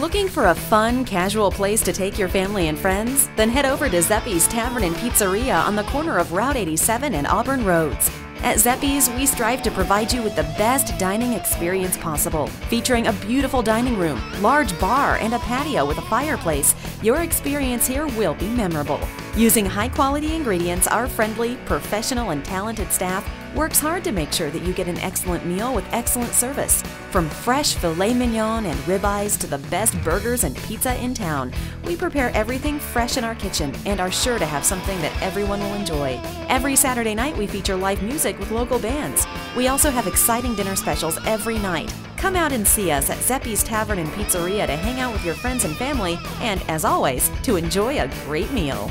Looking for a fun, casual place to take your family and friends? Then head over to Zeppe's Tavern and Pizzeria on the corner of Route 87 and Auburn Roads. At Zeppe's, we strive to provide you with the best dining experience possible. Featuring a beautiful dining room, large bar, and a patio with a fireplace, your experience here will be memorable. Using high quality ingredients, our friendly, professional, and talented staff works hard to make sure that you get an excellent meal with excellent service. From fresh filet mignon and ribeyes to the best burgers and pizza in town, we prepare everything fresh in our kitchen and are sure to have something that everyone will enjoy. Every Saturday night, we feature live music with local bands. We also have exciting dinner specials every night. Come out and see us at Zeppe's Tavern and Pizzeria to hang out with your friends and family, and as always, to enjoy a great meal.